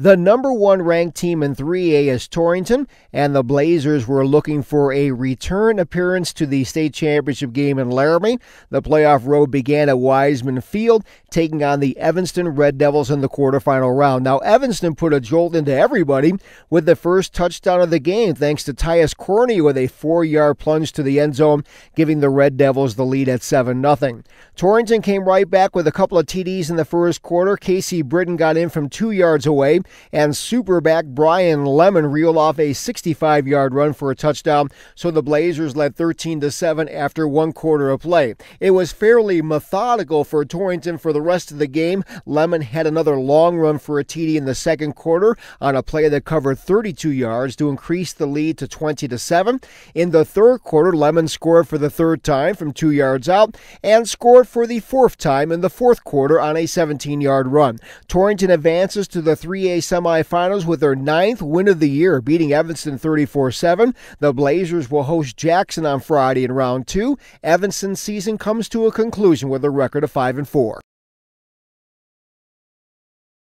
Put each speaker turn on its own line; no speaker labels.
The number one ranked team in 3A is Torrington, and the Blazers were looking for a return appearance to the state championship game in Laramie. The playoff road began at Wiseman Field, taking on the Evanston Red Devils in the quarterfinal round. Now, Evanston put a jolt into everybody with the first touchdown of the game, thanks to Tyus Corney with a four yard plunge to the end zone, giving the Red Devils the lead at 7 0. Torrington came right back with a couple of TDs in the first quarter. Casey Britton got in from two yards away and superback Brian Lemon reeled off a 65 yard run for a touchdown, so the Blazers led 13 to 7 after one quarter of play. It was fairly methodical for Torrington for the rest of the game. Lemon had another long run for a TD in the second quarter on a play that covered 32 yards to increase the lead to 20 to 7. In the third quarter, Lemon scored for the third time from 2 yards out and scored for the fourth time in the fourth quarter on a 17 yard run. Torrington advances to the 3A semifinals with their ninth win of the year, beating Evanston 34 7. The Blazers will host Jackson on Friday in round two. Evanston's season comes to a conclusion with a record of 5 and 4.